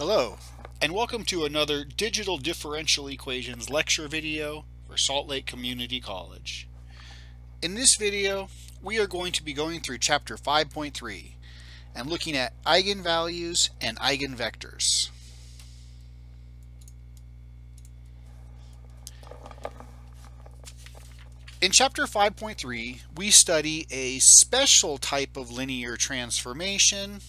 Hello, and welcome to another Digital Differential Equations lecture video for Salt Lake Community College. In this video, we are going to be going through Chapter 5.3 and looking at eigenvalues and eigenvectors. In Chapter 5.3, we study a special type of linear transformation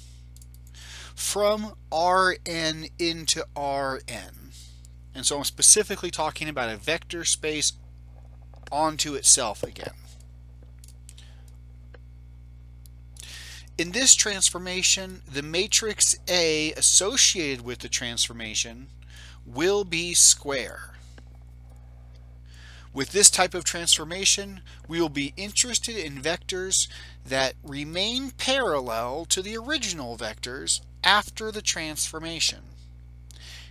from Rn into Rn. And so I'm specifically talking about a vector space onto itself again. In this transformation, the matrix A associated with the transformation will be square. With this type of transformation, we will be interested in vectors that remain parallel to the original vectors after the transformation.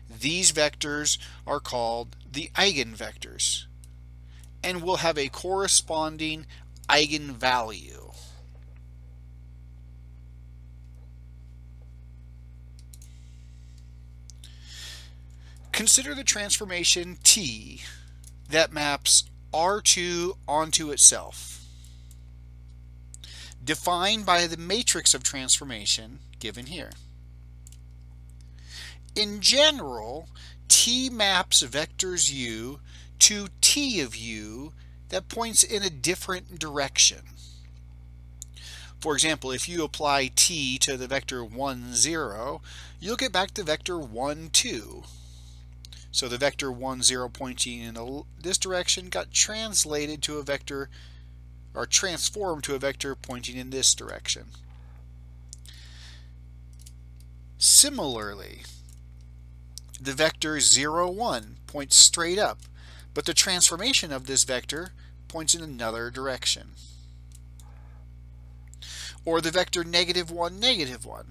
These vectors are called the eigenvectors and will have a corresponding eigenvalue. Consider the transformation T that maps R2 onto itself, defined by the matrix of transformation given here. In general, T maps vectors u to T of u that points in a different direction. For example, if you apply t to the vector 1, 0, you'll get back the vector 1, 2. So the vector 1, 0 pointing in this direction got translated to a vector or transformed to a vector pointing in this direction. Similarly, the vector 0, 1 points straight up, but the transformation of this vector points in another direction. Or the vector negative 1, negative 1.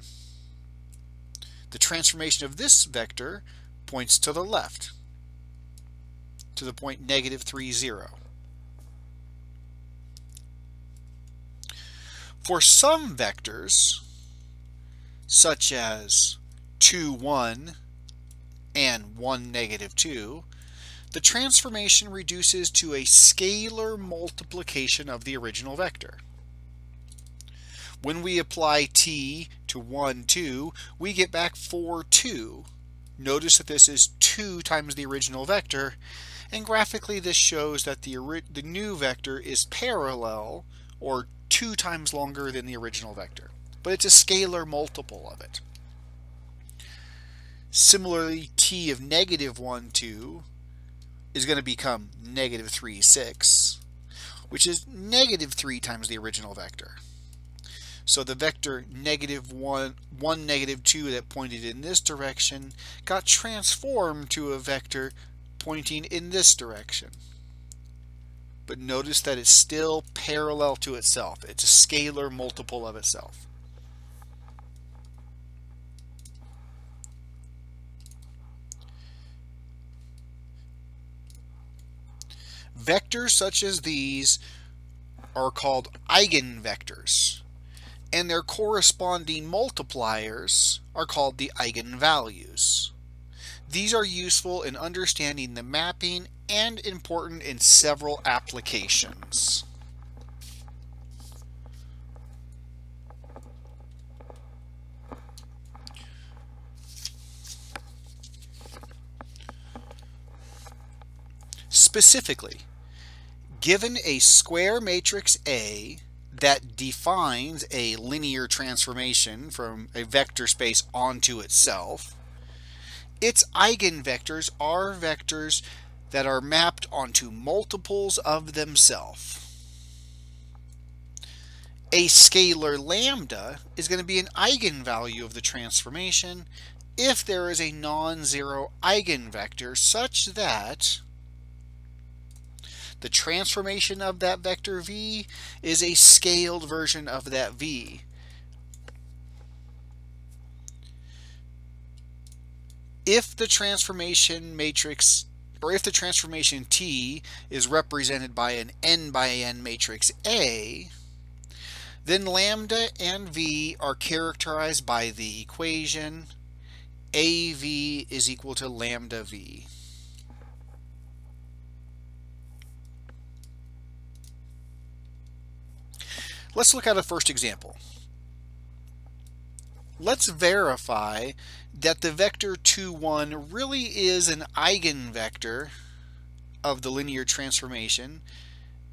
The transformation of this vector points to the left, to the point negative 3, 0. For some vectors, such as 2, 1, and 1, negative 2, the transformation reduces to a scalar multiplication of the original vector. When we apply t to 1, 2, we get back 4, 2. Notice that this is 2 times the original vector, and graphically this shows that the, the new vector is parallel, or 2 times longer than the original vector. But it's a scalar multiple of it. Similarly, t of negative 1, 2 is going to become negative 3, 6, which is negative 3 times the original vector. So the vector negative 1, 1, negative 2 that pointed in this direction got transformed to a vector pointing in this direction. But notice that it's still parallel to itself. It's a scalar multiple of itself. Vectors such as these are called eigenvectors, and their corresponding multipliers are called the eigenvalues. These are useful in understanding the mapping and important in several applications. Specifically, given a square matrix A that defines a linear transformation from a vector space onto itself, its eigenvectors are vectors that are mapped onto multiples of themselves. A scalar lambda is going to be an eigenvalue of the transformation if there is a non-zero eigenvector such that the transformation of that vector v is a scaled version of that v. If the transformation matrix or if the transformation T is represented by an n by n matrix A, then lambda and V are characterized by the equation AV is equal to lambda V. Let's look at a first example. Let's verify that the vector 2, 1 really is an eigenvector of the linear transformation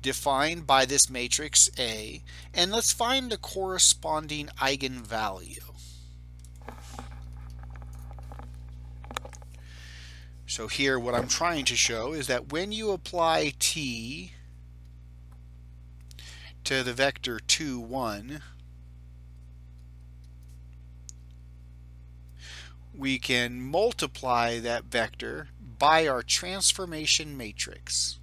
defined by this matrix A, and let's find the corresponding eigenvalue. So here what I'm trying to show is that when you apply t to the vector 2, 1, we can multiply that vector by our transformation matrix.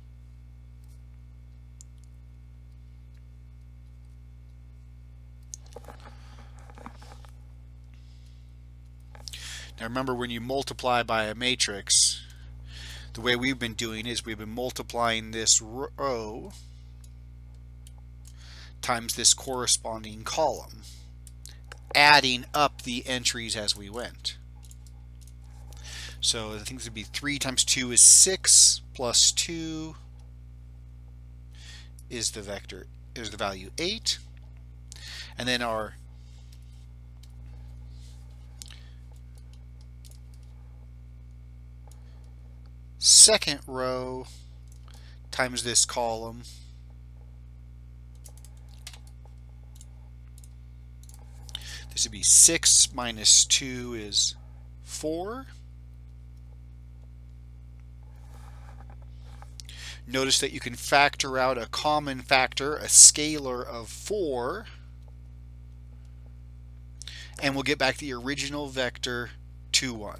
Now remember when you multiply by a matrix, the way we've been doing is we've been multiplying this row times this corresponding column, adding up the entries as we went. So the things would be 3 times 2 is 6, plus 2 is the vector, is the value 8. And then our second row times this column would be 6 minus 2 is 4 Notice that you can factor out a common factor, a scalar of 4, and we'll get back the original vector 2, 1.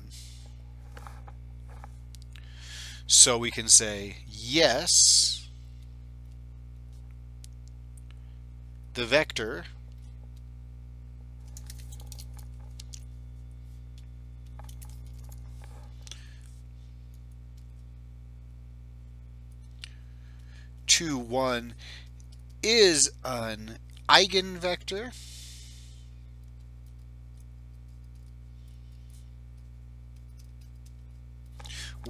So we can say, yes, the vector two one is an eigenvector.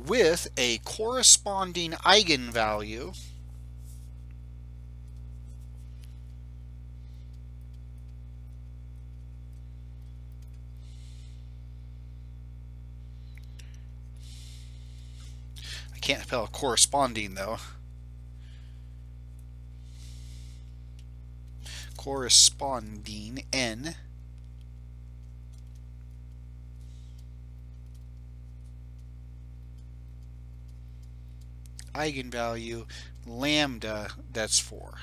With a corresponding eigenvalue. I can't spell corresponding though corresponding n eigenvalue lambda that's 4.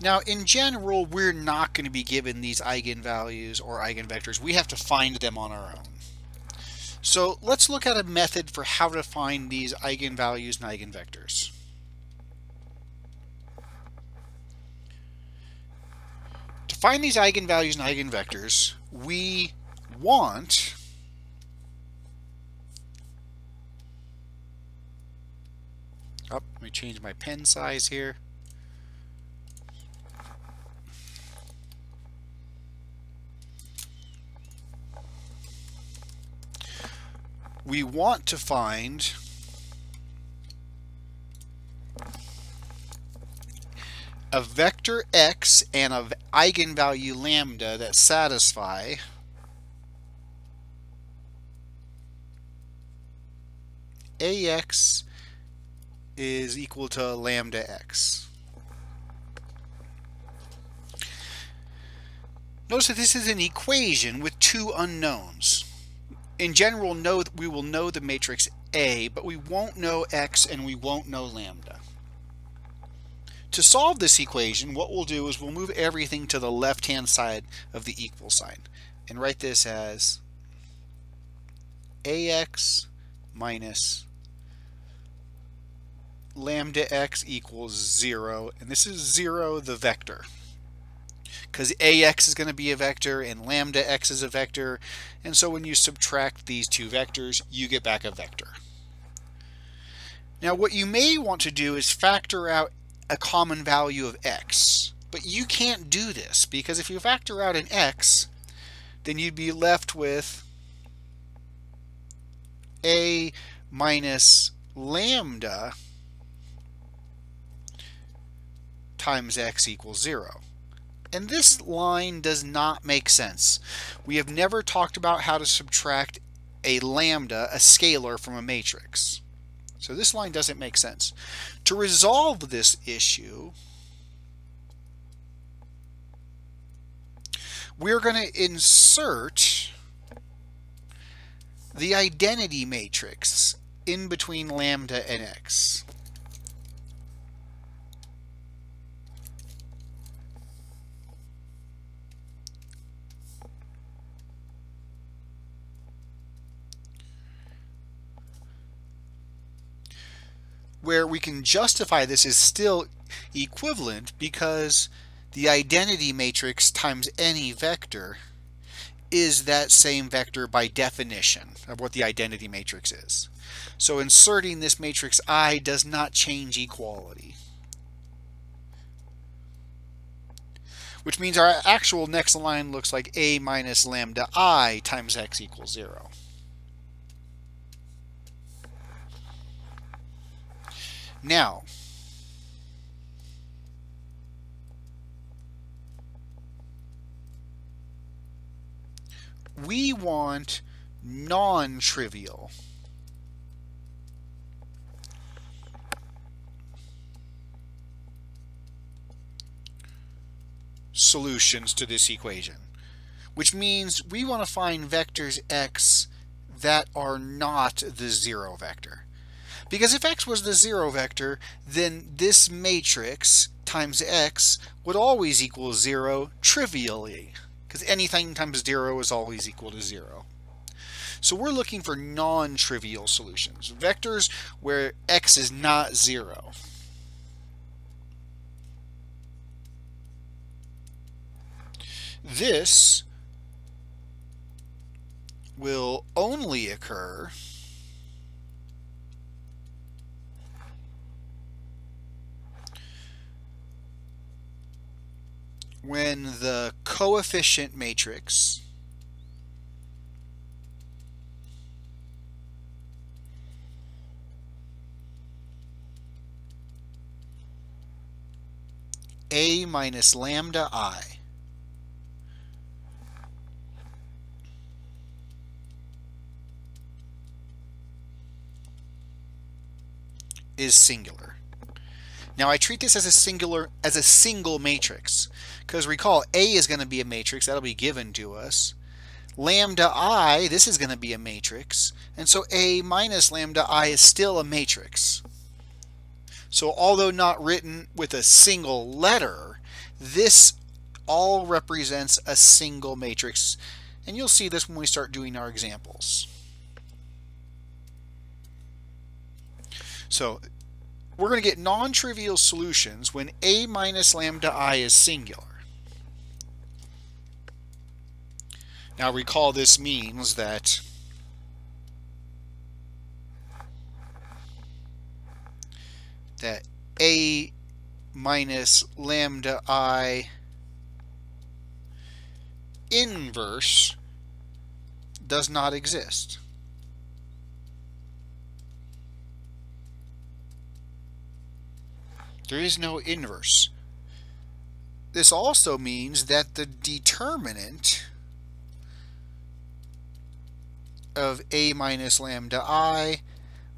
Now, in general, we're not going to be given these eigenvalues or eigenvectors. We have to find them on our own. So let's look at a method for how to find these eigenvalues and eigenvectors. Find these eigenvalues and eigenvectors, we want Oh, let me change my pen size here. We want to find a vector x and an eigenvalue lambda that satisfy ax is equal to lambda x. Notice that this is an equation with two unknowns. In general, know, we will know the matrix A, but we won't know x and we won't know lambda. To solve this equation, what we'll do is we'll move everything to the left-hand side of the equal sign and write this as ax minus lambda x equals 0, and this is 0 the vector. Because ax is going to be a vector and lambda x is a vector, and so when you subtract these two vectors, you get back a vector. Now what you may want to do is factor out a common value of x. But you can't do this because if you factor out an x, then you'd be left with a minus lambda times x equals 0. And this line does not make sense. We have never talked about how to subtract a lambda, a scalar, from a matrix. So this line doesn't make sense. To resolve this issue, we're going to insert the identity matrix in between lambda and x. Where we can justify this is still equivalent because the identity matrix times any vector is that same vector by definition of what the identity matrix is. So inserting this matrix I does not change equality. Which means our actual next line looks like A minus lambda I times x equals 0. Now, we want non-trivial. solutions to this equation, which means we want to find vectors x that are not the zero vector. Because if x was the zero vector, then this matrix times x would always equal zero trivially because anything times 0 is always equal to 0. So we're looking for non-trivial solutions, vectors where x is not 0. This will only occur when the coefficient matrix A minus lambda I is singular. Now I treat this as a singular as a single matrix. Because recall, A is going to be a matrix. That'll be given to us. Lambda I, this is going to be a matrix. And so A minus lambda I is still a matrix. So although not written with a single letter, this all represents a single matrix. And you'll see this when we start doing our examples. So we're going to get non-trivial solutions when A minus lambda I is singular. Now recall this means that that A minus lambda I inverse does not exist. There is no inverse. This also means that the determinant of a minus lambda i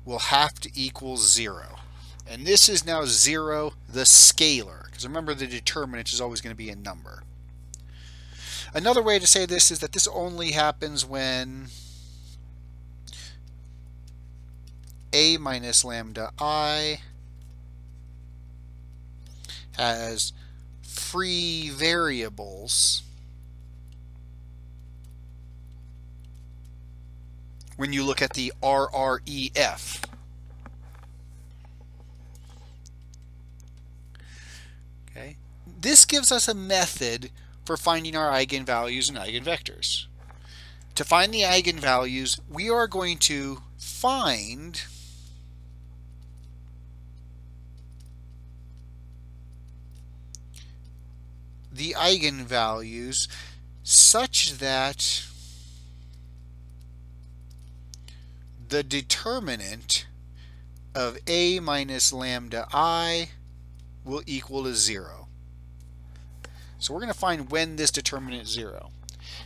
will have to equal 0. And this is now 0, the scalar. Because remember, the determinant is always going to be a number. Another way to say this is that this only happens when a minus lambda i has free variables when you look at the RREF. Okay. This gives us a method for finding our eigenvalues and eigenvectors. To find the eigenvalues, we are going to find the eigenvalues such that the determinant of a minus lambda i will equal to 0. So we're going to find when this determinant is 0.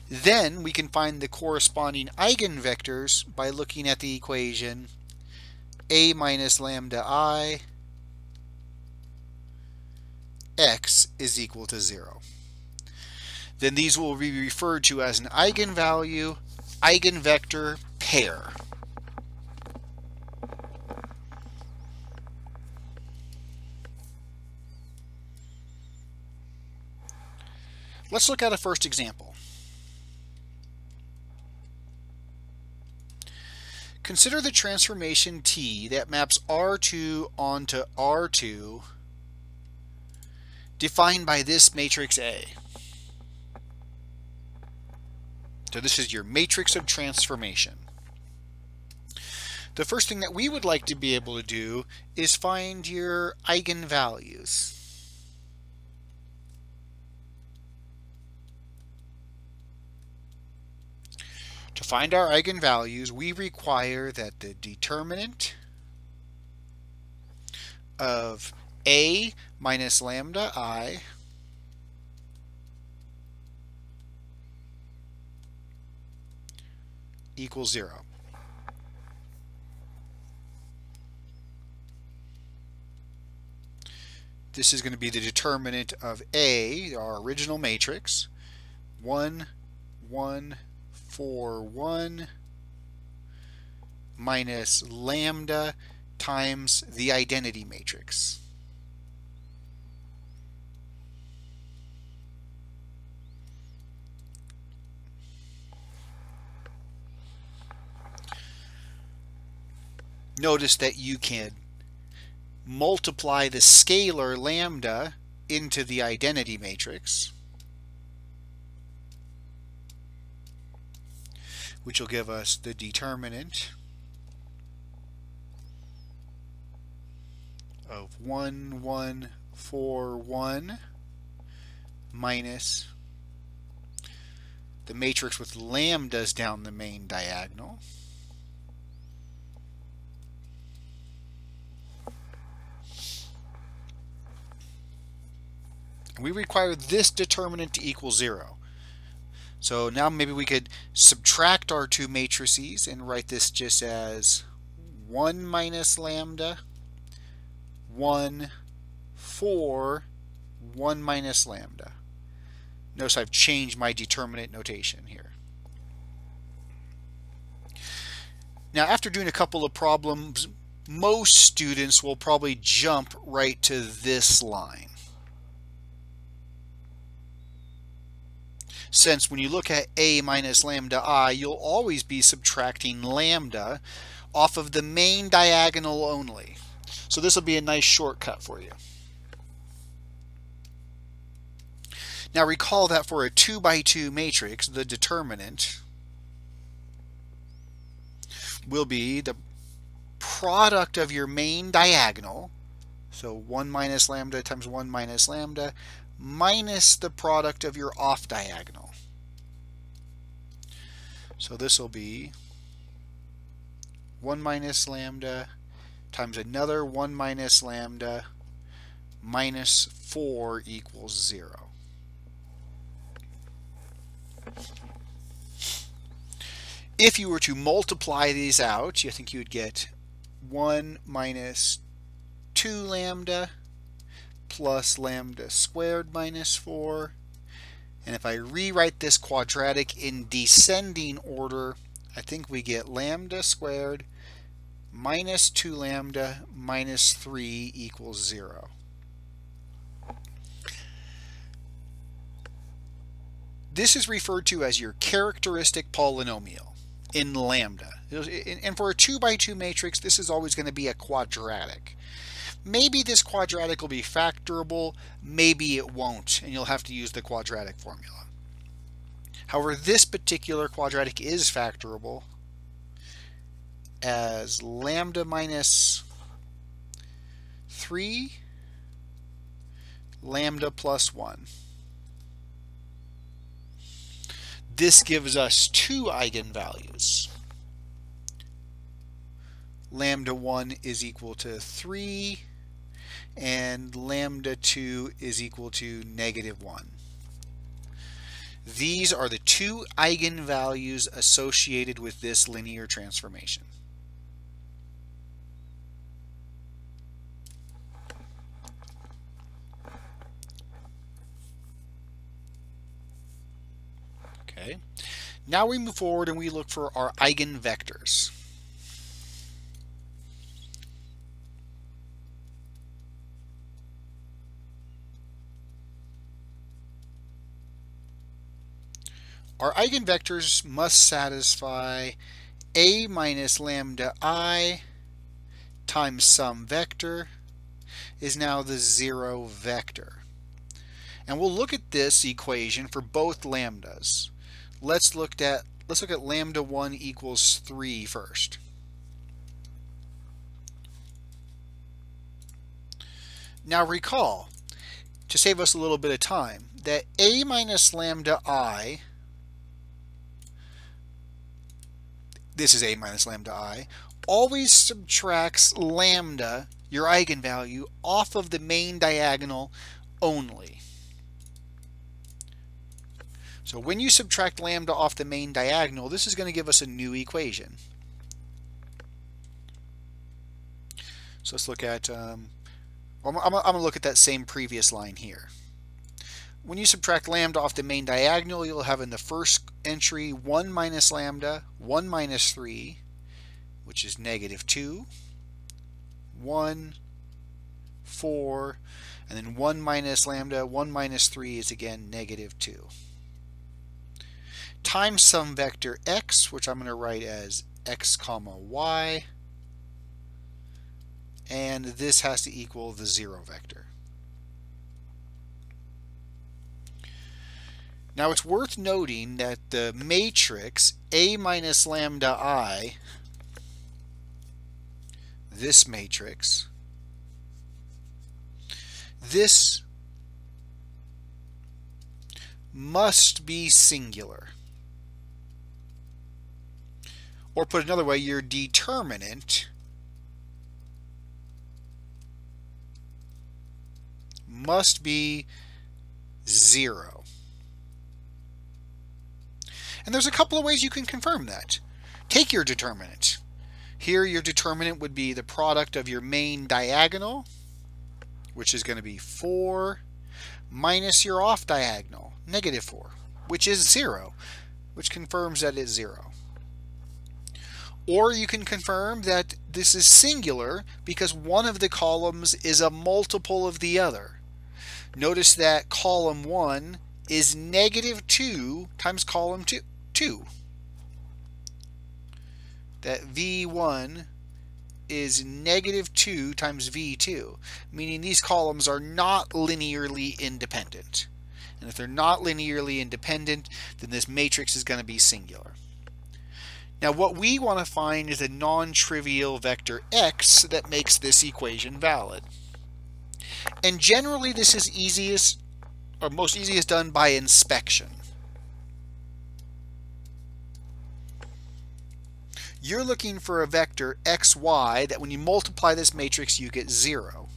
Then we can find the corresponding eigenvectors by looking at the equation a minus lambda i x is equal to 0. Then these will be referred to as an eigenvalue eigenvector pair. Let's look at a first example. Consider the transformation T that maps R2 onto R2 defined by this matrix A. So this is your matrix of transformation. The first thing that we would like to be able to do is find your eigenvalues. To find our eigenvalues, we require that the determinant of a minus lambda i equals 0. This is going to be the determinant of A, our original matrix, 1, 1, 4, 1 minus lambda times the identity matrix. Notice that you can multiply the scalar lambda into the identity matrix. Which will give us the determinant of 1, 1, 4, 1 minus the matrix with lambdas down the main diagonal. We require this determinant to equal 0. So now maybe we could subtract our two matrices and write this just as 1 minus lambda, 1, 4, 1 minus lambda. Notice I've changed my determinant notation here. Now after doing a couple of problems, most students will probably jump right to this line. Since when you look at a minus lambda i, you'll always be subtracting lambda off of the main diagonal only. So this will be a nice shortcut for you. Now recall that for a 2 by 2 matrix, the determinant will be the product of your main diagonal, so 1 minus lambda times 1 minus lambda, minus the product of your off diagonal. So this will be 1 minus lambda times another 1 minus lambda minus 4 equals 0. If you were to multiply these out, you think you would get 1 minus 2 lambda plus lambda squared minus 4. And if I rewrite this quadratic in descending order, I think we get lambda squared minus 2 lambda minus 3 equals 0. This is referred to as your characteristic polynomial in lambda. And for a 2 by 2 matrix, this is always going to be a quadratic. Maybe this quadratic will be factorable, maybe it won't, and you'll have to use the quadratic formula. However, this particular quadratic is factorable as lambda minus 3 lambda plus 1. this gives us two eigenvalues. Lambda 1 is equal to 3 and lambda 2 is equal to negative 1. These are the two eigenvalues associated with this linear transformation. Okay. Now we move forward and we look for our eigenvectors. Our eigenvectors must satisfy a minus lambda i times some vector is now the zero vector. And we'll look at this equation for both lambdas. Let's look at let's look at lambda 1 equals 3 first. Now recall, to save us a little bit of time, that a minus lambda i this is a minus lambda i, always subtracts lambda, your eigenvalue, off of the main diagonal only. So when you subtract lambda off the main diagonal, this is going to give us a new equation. So let's look at, um, I'm, I'm, I'm going to look at that same previous line here. When you subtract lambda off the main diagonal, you'll have in the first entry 1 minus lambda, 1 minus 3, which is negative 2, 1, 4, and then 1 minus lambda, 1 minus 3 is again negative 2. Times some vector x, which I'm going to write as x comma y, and this has to equal the 0 vector. Now it's worth noting that the matrix A minus lambda I, this matrix, this must be singular. Or put another way, your determinant must be zero. And there's a couple of ways you can confirm that. Take your determinant. Here your determinant would be the product of your main diagonal, which is going to be 4, minus your off diagonal, negative 4, which is 0, which confirms that it's 0. Or you can confirm that this is singular because one of the columns is a multiple of the other. Notice that column 1 is negative 2 times column 2. 2. That V1 is negative 2 times V2, meaning these columns are not linearly independent. And if they're not linearly independent, then this matrix is going to be singular. Now what we want to find is a non-trivial vector x that makes this equation valid. And generally this is easiest, or most easiest done by inspection. You're looking for a vector xy that when you multiply this matrix you get 0.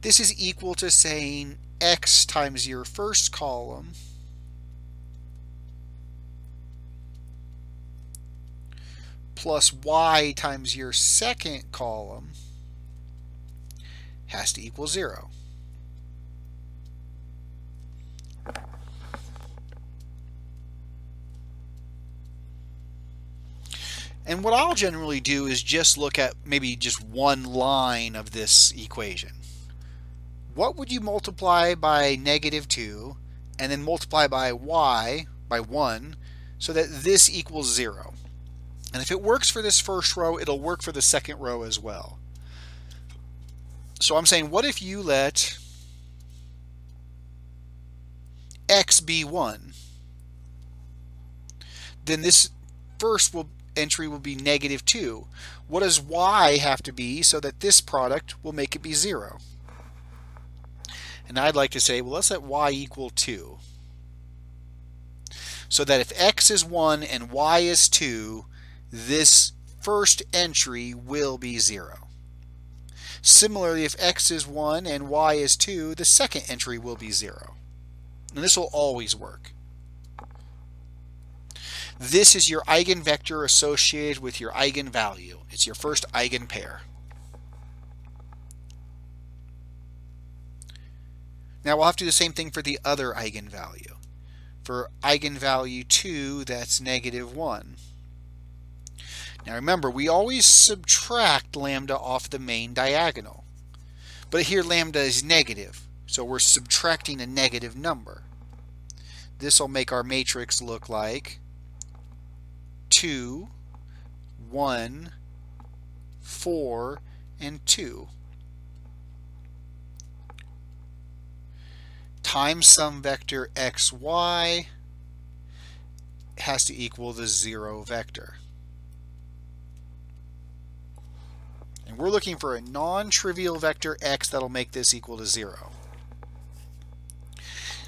This is equal to saying x times your first column plus y times your second column has to equal 0. And what I'll generally do is just look at maybe just one line of this equation. What would you multiply by negative 2 and then multiply by y, by 1, so that this equals 0? And if it works for this first row, it'll work for the second row as well. So I'm saying, what if you let x be 1? Then this first will entry will be negative 2. What does y have to be so that this product will make it be 0? And I'd like to say, well, let's let y equal 2. so that if x is 1 and y is 2, this first entry will be 0. Similarly, if x is 1 and y is 2, the second entry will be 0. And this will always work. This is your eigenvector associated with your eigenvalue. It's your first eigenpair. Now we'll have to do the same thing for the other eigenvalue. For eigenvalue 2, that's negative 1. Now remember, we always subtract lambda off the main diagonal. But here lambda is negative, so we're subtracting a negative number. This will make our matrix look like 2, 1, 4, and 2. Times some vector xy has to equal the 0 vector. And we're looking for a non-trivial vector x that'll make this equal to 0.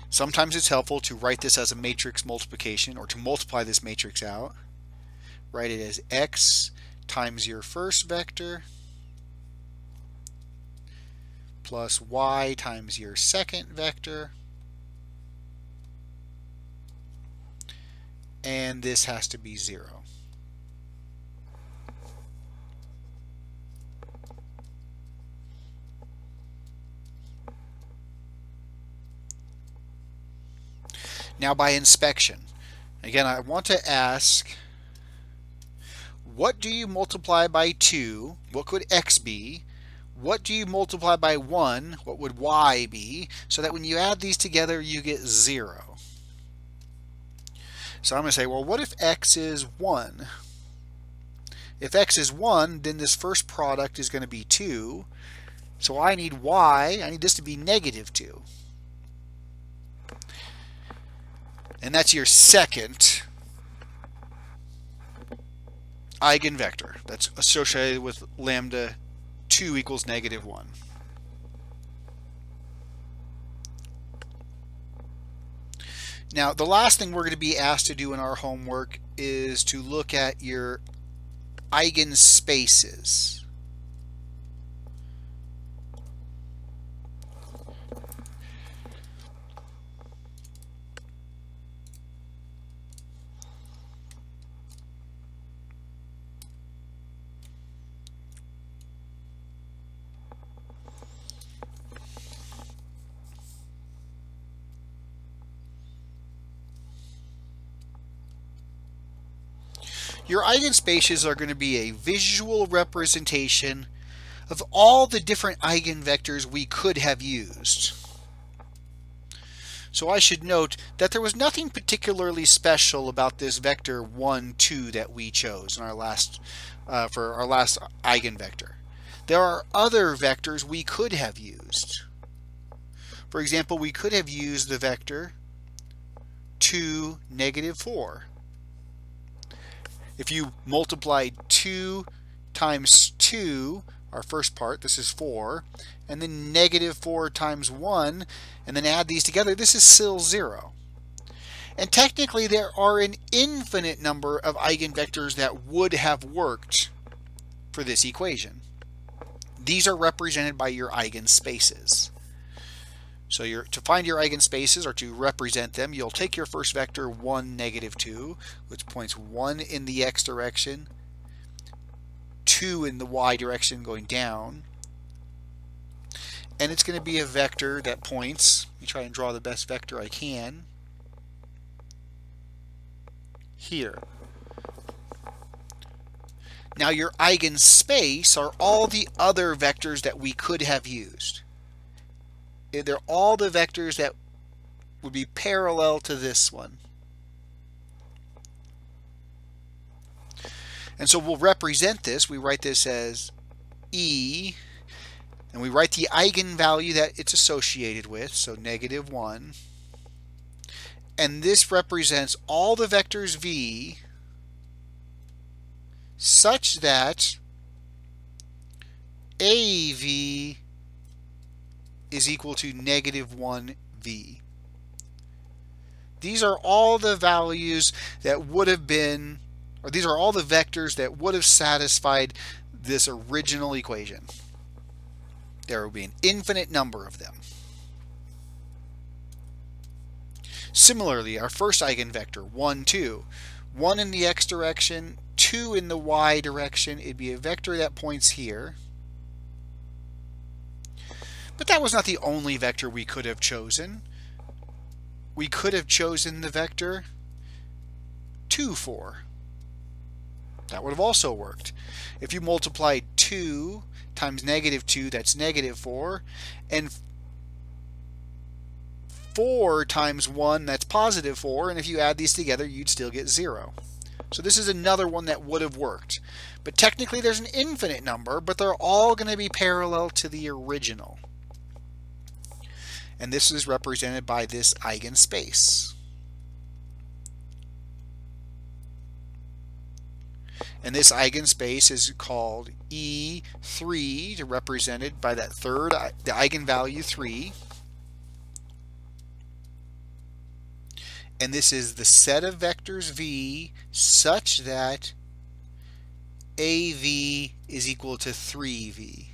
Sometimes it's helpful to write this as a matrix multiplication or to multiply this matrix out write it as x times your first vector plus y times your second vector and this has to be 0. Now by inspection, again I want to ask what do you multiply by 2? What could x be? What do you multiply by 1? What would y be? So that when you add these together, you get 0. So I'm going to say, well, what if x is 1? If x is 1, then this first product is going to be 2. So I need y, I need this to be negative 2. And that's your second eigenvector that's associated with lambda 2 equals negative 1. Now, the last thing we're going to be asked to do in our homework is to look at your eigenspaces. Your eigenspaces are going to be a visual representation of all the different eigenvectors we could have used. So I should note that there was nothing particularly special about this vector 1, 2 that we chose in our last, uh, for our last eigenvector. There are other vectors we could have used. For example, we could have used the vector 2, negative 4 if you multiply 2 times 2, our first part, this is 4, and then negative 4 times 1, and then add these together, this is still 0. And technically there are an infinite number of eigenvectors that would have worked for this equation. These are represented by your eigenspaces. So to find your eigenspaces or to represent them, you'll take your first vector 1, negative 2, which points 1 in the x direction, 2 in the y direction going down, and it's going to be a vector that points, let me try and draw the best vector I can, here. Now your eigenspace are all the other vectors that we could have used Eh, they're all the vectors that would be parallel to this one. And so we'll represent this. We write this as E, and we write the eigenvalue that it's associated with, so negative 1. And this represents all the vectors V such that AV is equal to negative 1v. These are all the values that would have been, or these are all the vectors that would have satisfied this original equation. There will be an infinite number of them. Similarly, our first eigenvector, 1, 2, 1 in the x direction, 2 in the y direction, it'd be a vector that points here. But that was not the only vector we could have chosen. We could have chosen the vector 2, 4. That would have also worked. If you multiply 2 times negative 2, that's negative 4. And 4 times 1, that's positive 4. And if you add these together, you'd still get 0. So this is another one that would have worked. But technically there's an infinite number, but they're all going to be parallel to the original. And this is represented by this eigenspace. And this eigenspace is called E3, represented by that third, the eigenvalue 3. and this is the set of vectors v such that AV is equal to 3V.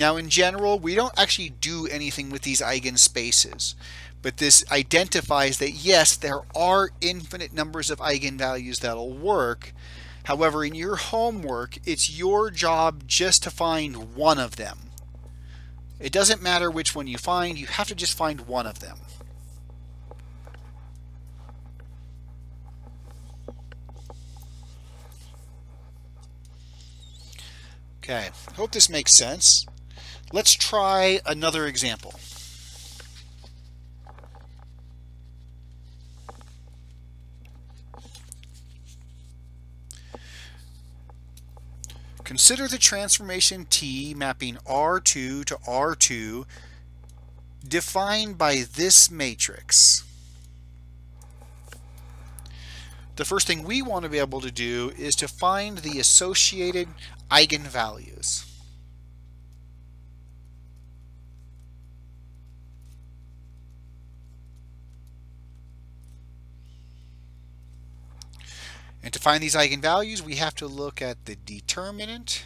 Now in general, we don't actually do anything with these eigenspaces, but this identifies that yes, there are infinite numbers of eigenvalues that'll work. However, in your homework, it's your job just to find one of them. It doesn't matter which one you find, you have to just find one of them. Okay, hope this makes sense. Let's try another example. Consider the transformation T mapping R2 to R2 defined by this matrix. The first thing we want to be able to do is to find the associated eigenvalues. And to find these eigenvalues, we have to look at the determinant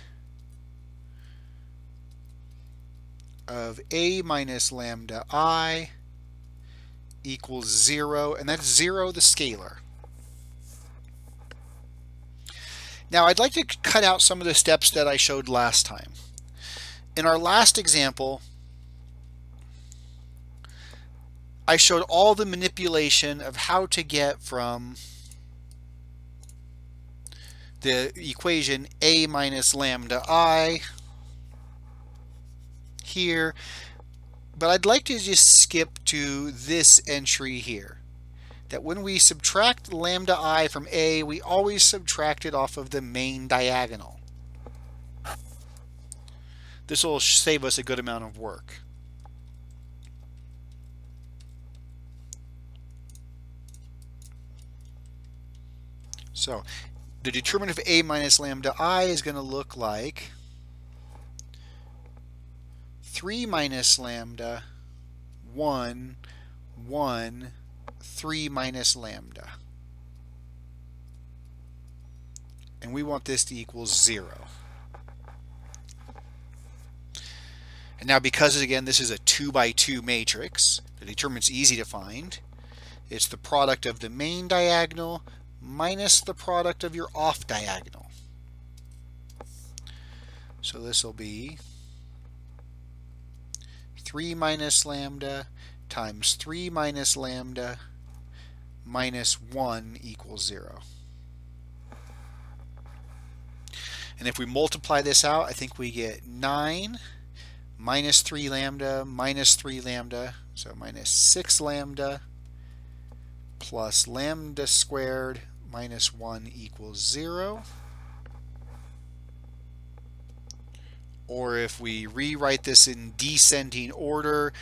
of a minus lambda i equals 0, and that's 0 the scalar. Now I'd like to cut out some of the steps that I showed last time. In our last example, I showed all the manipulation of how to get from the equation a minus lambda i here but I'd like to just skip to this entry here that when we subtract lambda i from a we always subtract it off of the main diagonal. This will save us a good amount of work. So the determinant of a minus lambda i is going to look like 3 minus lambda 1 1 3 minus lambda. And we want this to equal 0 and now because again this is a 2 by 2 matrix the determinant's easy to find it's the product of the main diagonal minus the product of your off diagonal. So this will be 3 minus lambda times 3 minus lambda minus 1 equals 0. And if we multiply this out, I think we get 9 minus 3 lambda minus 3 lambda, so minus 6 lambda plus lambda squared minus 1 equals 0. Or if we rewrite this in descending order,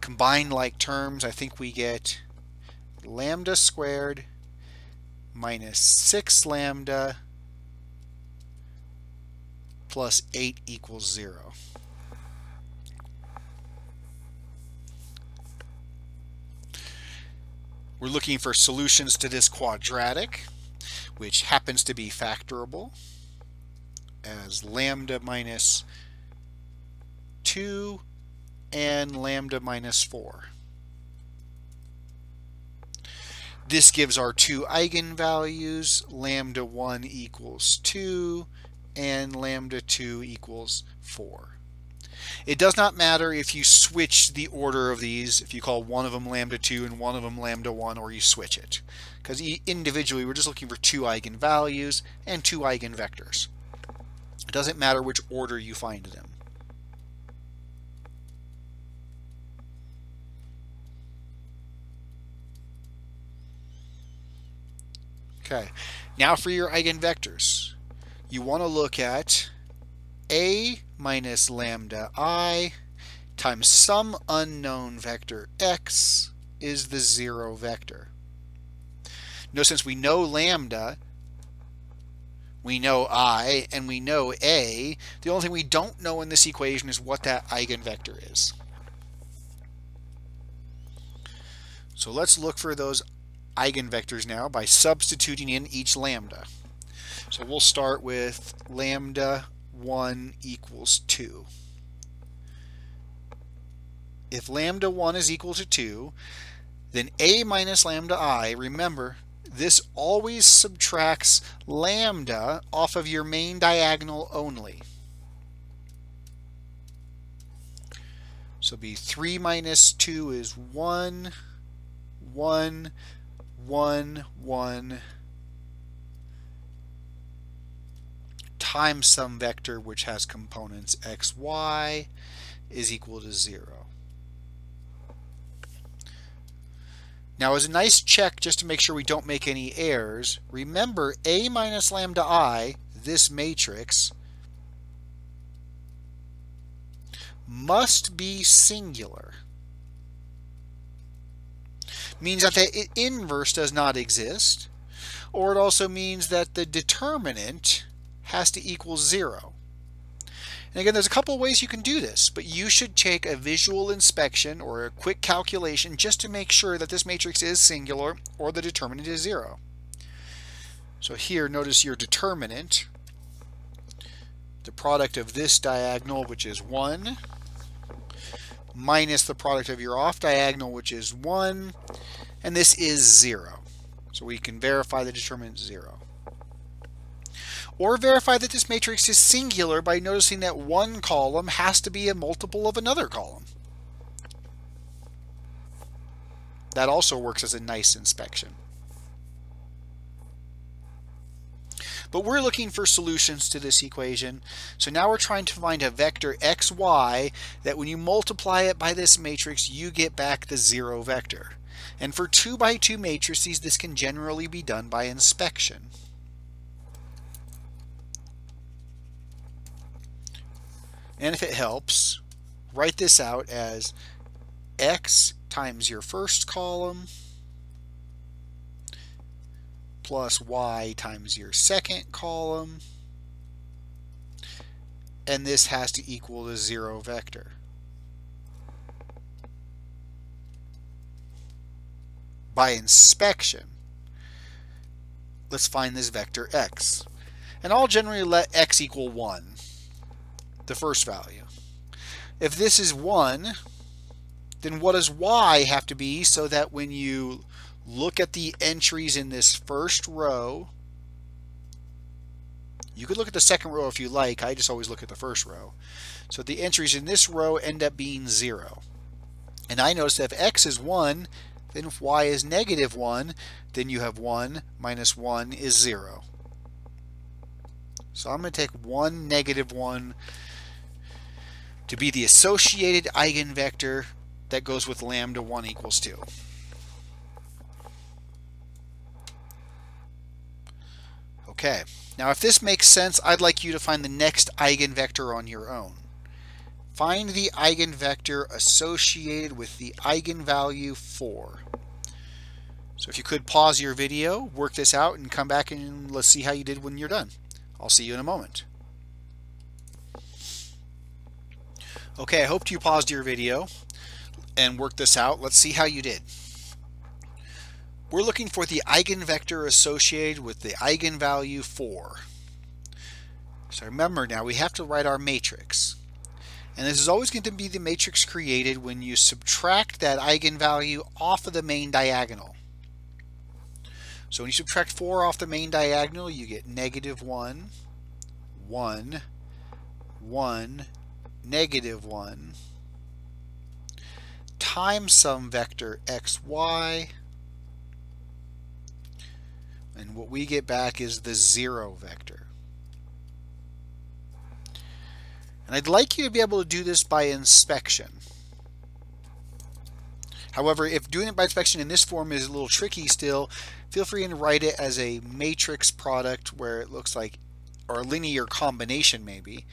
combine like terms, I think we get lambda squared minus 6 lambda plus 8 equals 0. We're looking for solutions to this quadratic, which happens to be factorable as lambda minus 2 and lambda minus 4. This gives our two eigenvalues, lambda 1 equals 2 and lambda 2 equals 4. It does not matter if you switch the order of these, if you call one of them lambda 2 and one of them lambda 1, or you switch it. Because individually we're just looking for two eigenvalues and two eigenvectors. It doesn't matter which order you find them. Okay, now for your eigenvectors. You want to look at a minus lambda i times some unknown vector x is the zero vector. Now since we know lambda, we know i, and we know a, the only thing we don't know in this equation is what that eigenvector is. So let's look for those eigenvectors now by substituting in each lambda. So we'll start with lambda 1 equals 2. If lambda 1 is equal to 2, then a minus lambda i, remember, this always subtracts lambda off of your main diagonal only. So be 3 minus 2 is 1, 1, 1, 1, times some vector which has components x, y is equal to 0. Now as a nice check just to make sure we don't make any errors, remember A minus lambda I, this matrix, must be singular means that the inverse does not exist, or it also means that the determinant has to equal zero. And again, there's a couple ways you can do this, but you should take a visual inspection or a quick calculation just to make sure that this matrix is singular or the determinant is zero. So here, notice your determinant, the product of this diagonal, which is 1, minus the product of your off diagonal, which is 1, and this is 0. So we can verify the determinant 0. Or verify that this matrix is singular by noticing that one column has to be a multiple of another column. That also works as a nice inspection. But we're looking for solutions to this equation. So now we're trying to find a vector xy that when you multiply it by this matrix, you get back the zero vector. And for 2 by 2 matrices, this can generally be done by inspection. And if it helps, write this out as x times your first column plus y times your second column. And this has to equal the zero vector. By inspection, let's find this vector x. And I'll generally let x equal 1, the first value. If this is 1, then what does y have to be so that when you look at the entries in this first row. You could look at the second row if you like. I just always look at the first row. So the entries in this row end up being 0. And I notice that if x is 1, then if y is negative 1, then you have 1 minus 1 is 0. So I'm going to take 1, negative 1 to be the associated eigenvector that goes with lambda 1 equals 2. Okay, now if this makes sense, I'd like you to find the next eigenvector on your own. Find the eigenvector associated with the eigenvalue 4. So if you could pause your video, work this out, and come back and let's see how you did when you're done. I'll see you in a moment. Okay, I hope you paused your video and worked this out. Let's see how you did. we're looking for the eigenvector associated with the eigenvalue 4. So remember now, we have to write our matrix. And this is always going to be the matrix created when you subtract that eigenvalue off of the main diagonal. So when you subtract 4 off the main diagonal, you get negative 1, 1, 1, negative 1, times some vector xy, and what we get back is the 0 vector. And I'd like you to be able to do this by inspection. However, if doing it by inspection in this form is a little tricky still, feel free and write it as a matrix product where it looks like, or a linear combination maybe,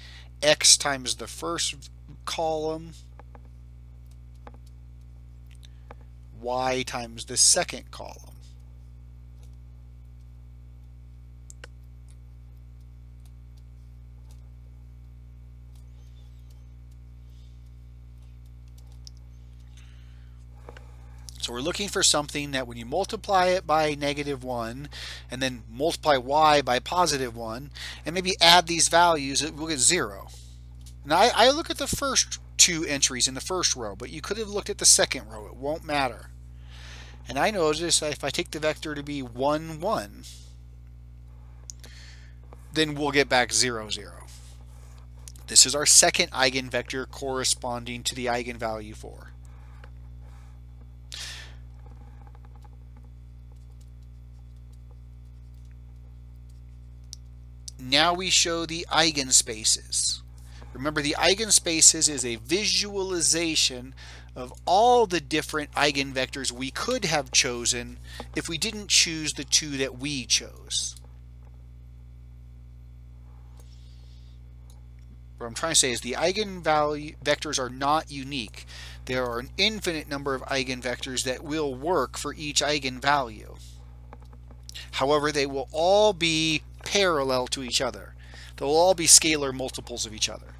x times the first column, y times the second column. So we're looking for something that when you multiply it by negative 1 and then multiply y by positive 1 and maybe add these values, we'll get 0. Now I, I look at the first two entries in the first row, but you could have looked at the second row. It won't matter. And I notice if I take the vector to be 1, 1, then we'll get back 0, 0. This is our second eigenvector corresponding to the eigenvalue 4. Now we show the eigenspaces. Remember the eigenspaces is a visualization of all the different eigenvectors we could have chosen if we didn't choose the two that we chose. What I'm trying to say is the eigenvalue vectors are not unique. There are an infinite number of eigenvectors that will work for each eigenvalue. However, they will all be parallel to each other. They'll all be scalar multiples of each other.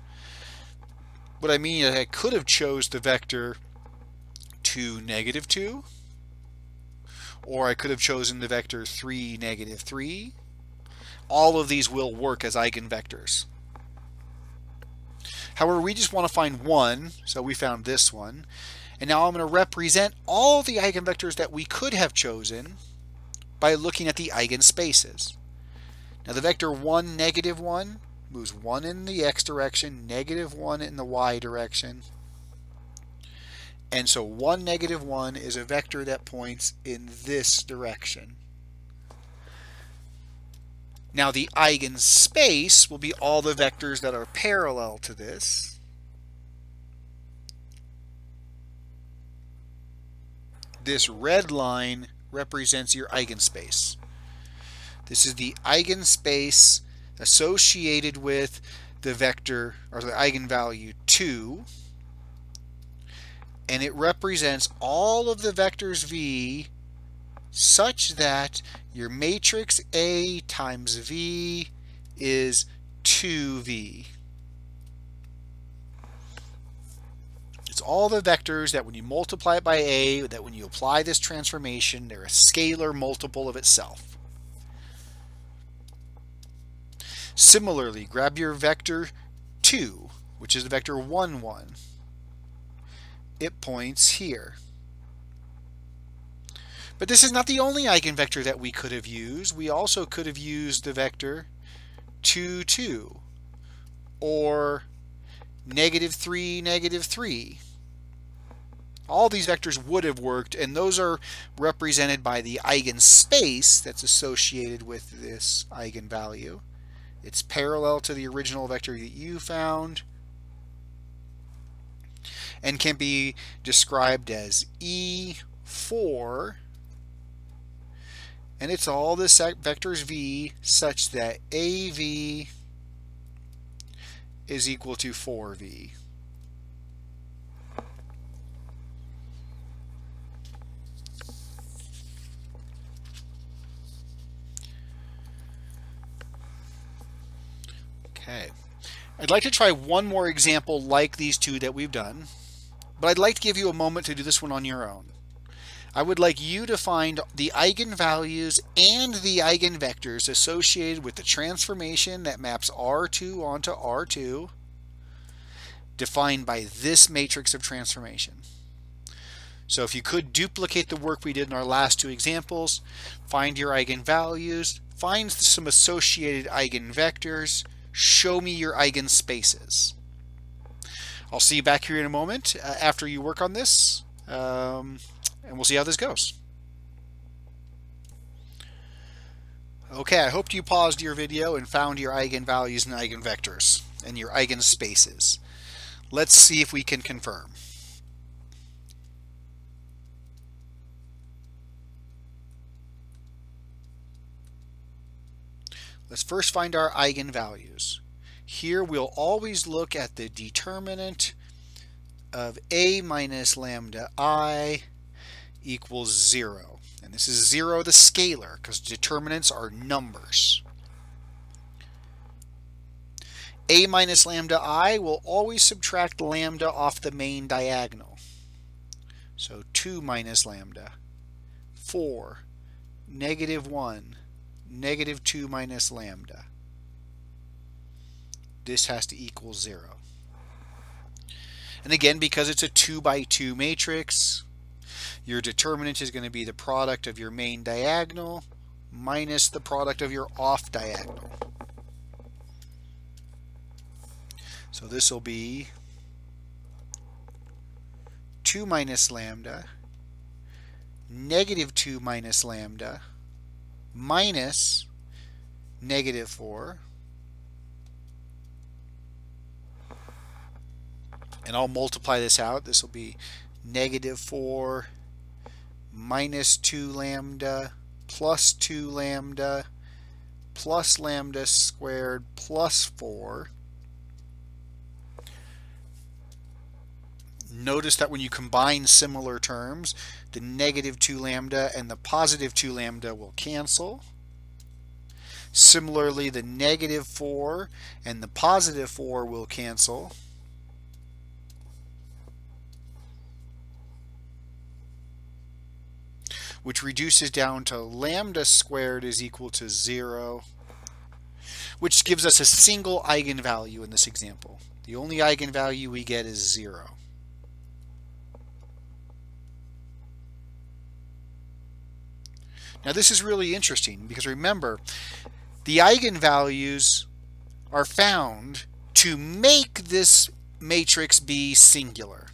What I mean is I could have chose the vector 2, negative 2, or I could have chosen the vector 3, negative 3. All of these will work as eigenvectors. However, we just want to find one, so we found this one. And now I'm going to represent all the eigenvectors that we could have chosen by looking at the eigenspaces. Now the vector 1, negative 1 moves 1 in the x direction, negative 1 in the y direction. And so 1, negative 1 is a vector that points in this direction. Now the eigenspace will be all the vectors that are parallel to this. This red line represents your eigenspace. This is the eigenspace associated with the vector or the eigenvalue 2 and it represents all of the vectors v such that your matrix A times V is 2V. It's all the vectors that when you multiply it by A, that when you apply this transformation, they're a scalar multiple of itself. Similarly, grab your vector 2, which is the vector 1, 1. It points here. But this is not the only eigenvector that we could have used. We also could have used the vector 2, 2, or negative 3, negative 3. All these vectors would have worked, and those are represented by the eigenspace that's associated with this eigenvalue. It's parallel to the original vector that you found and can be described as E4 and it's all the vectors V such that AV is equal to 4V. Okay. I'd like to try one more example like these two that we've done, but I'd like to give you a moment to do this one on your own. I would like you to find the eigenvalues and the eigenvectors associated with the transformation that maps R2 onto R2 defined by this matrix of transformation. So if you could duplicate the work we did in our last two examples, find your eigenvalues, find some associated eigenvectors, show me your eigenspaces. I'll see you back here in a moment uh, after you work on this, um, and we'll see how this goes. Okay, I hope you paused your video and found your eigenvalues and eigenvectors and your eigenspaces. Let's see if we can confirm. Let's first find our eigenvalues. Here we'll always look at the determinant of a minus lambda i equals 0. And this is 0 the scalar because determinants are numbers. a minus lambda i will always subtract lambda off the main diagonal. So 2 minus lambda, 4, negative 1, negative 2 minus lambda. This has to equal 0. And again, because it's a 2 by 2 matrix, your determinant is going to be the product of your main diagonal minus the product of your off diagonal. So this will be 2 minus lambda, negative 2 minus lambda, minus negative 4. And I'll multiply this out. This will be negative 4 minus 2 lambda plus 2 lambda plus lambda squared plus 4. Notice that when you combine similar terms, the negative 2 lambda and the positive 2 lambda will cancel. Similarly, the negative 4 and the positive 4 will cancel. which reduces down to lambda squared is equal to 0, which gives us a single eigenvalue in this example. The only eigenvalue we get is 0. Now this is really interesting because remember, the eigenvalues are found to make this matrix be singular.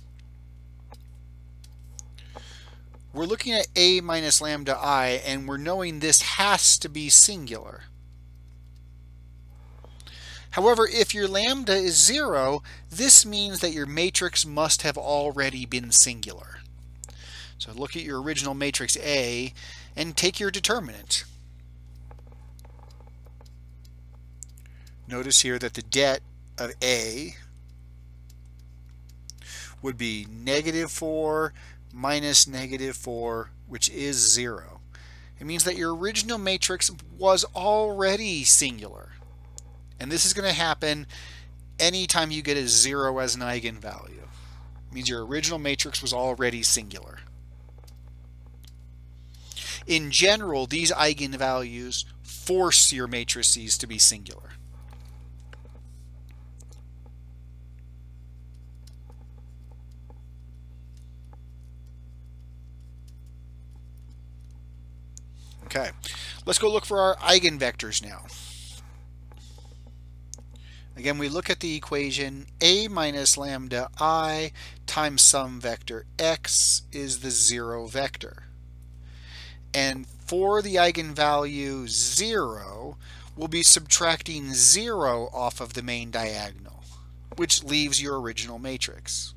We're looking at A minus lambda I and we're knowing this has to be singular. However, if your lambda is zero, this means that your matrix must have already been singular. So look at your original matrix A and take your determinant. Notice here that the det of A would be negative 4 minus negative 4, which is 0. It means that your original matrix was already singular. And this is going to happen anytime you get a 0 as an eigenvalue. It means your original matrix was already singular. In general, these eigenvalues force your matrices to be singular. Okay, let's go look for our eigenvectors now. Again, we look at the equation a minus lambda i times some vector x is the zero vector. And for the eigenvalue 0, we'll be subtracting 0 off of the main diagonal, which leaves your original matrix.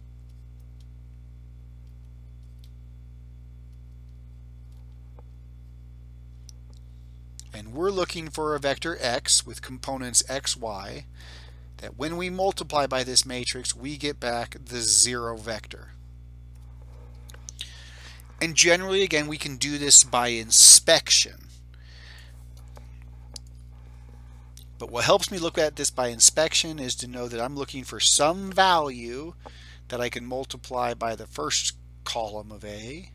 And we're looking for a vector x with components x, y, that when we multiply by this matrix, we get back the 0 vector. And generally, again, we can do this by inspection. But what helps me look at this by inspection is to know that I'm looking for some value that I can multiply by the first column of A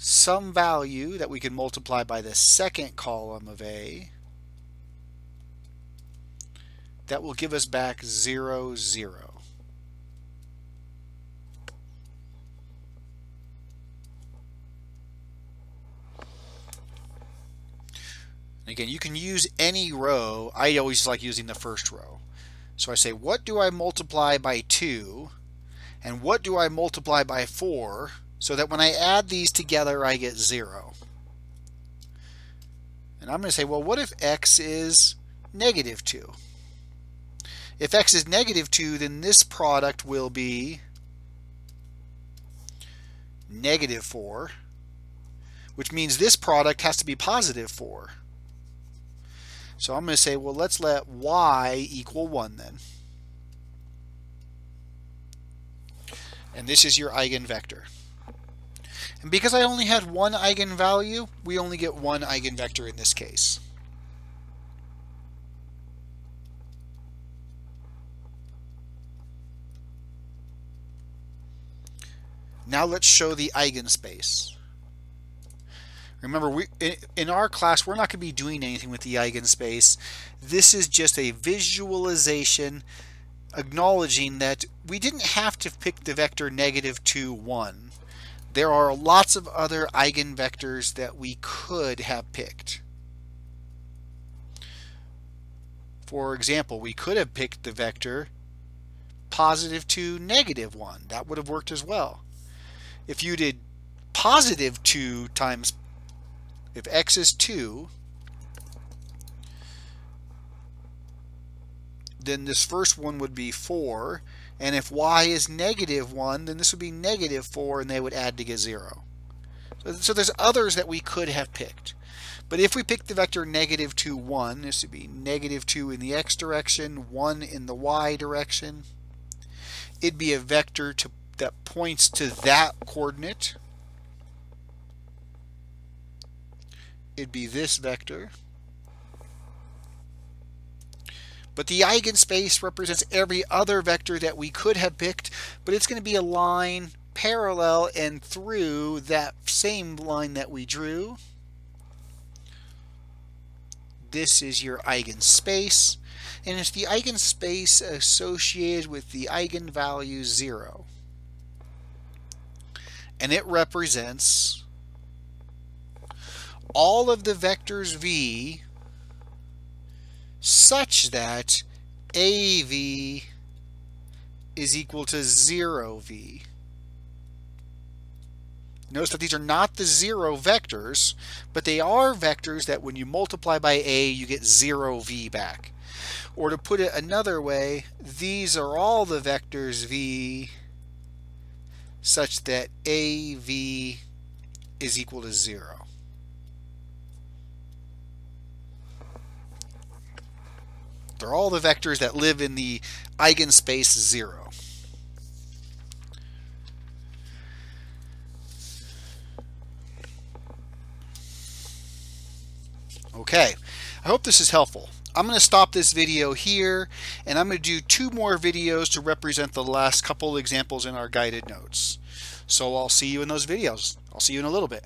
some value that we can multiply by the second column of A that will give us back 0, 0. Again, you can use any row. I always like using the first row. So I say, what do I multiply by 2? And what do I multiply by 4? So that when I add these together, I get 0. And I'm going to say, well, what if x is negative 2? If x is negative 2, then this product will be negative 4, which means this product has to be positive 4. So I'm going to say, well, let's let y equal 1 then. And this is your eigenvector. And because I only had one eigenvalue, we only get one eigenvector in this case. Now let's show the eigenspace. Remember, we in our class, we're not going to be doing anything with the eigenspace. This is just a visualization acknowledging that we didn't have to pick the vector negative 2, 1. There are lots of other eigenvectors that we could have picked. For example, we could have picked the vector positive 2, negative 1. That would have worked as well. If you did positive 2 times if x is 2, then this first one would be 4. And if y is negative 1, then this would be negative 4, and they would add to get 0. So, so there's others that we could have picked. But if we pick the vector negative 2, 1, this would be negative 2 in the x direction, 1 in the y direction. It'd be a vector to, that points to that coordinate. It'd be this vector. But the eigenspace represents every other vector that we could have picked, but it's going to be a line parallel and through that same line that we drew. This is your eigenspace, and it's the eigenspace associated with the eigenvalue 0. And it represents all of the vectors v such that AV is equal to 0v. Notice that these are not the zero vectors, but they are vectors that when you multiply by A, you get 0v back. Or to put it another way, these are all the vectors v such that AV is equal to 0. They're all the vectors that live in the eigenspace 0. Okay, I hope this is helpful. I'm going to stop this video here and I'm going to do two more videos to represent the last couple examples in our guided notes. So I'll see you in those videos. I'll see you in a little bit.